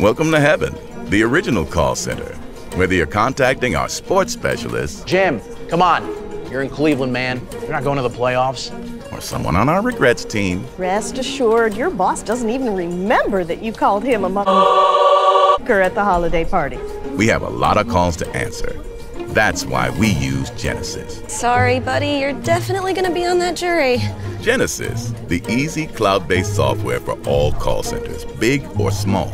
Welcome to heaven, the original call center. Whether you're contacting our sports specialists, Jim, come on. You're in Cleveland, man. You're not going to the playoffs. or someone on our regrets team, Rest assured, your boss doesn't even remember that you called him a motherfucker at the holiday party. we have a lot of calls to answer. That's why we use Genesys. Sorry, buddy, you're definitely gonna be on that jury. Genesys, the easy cloud based software for all call centers, big or small.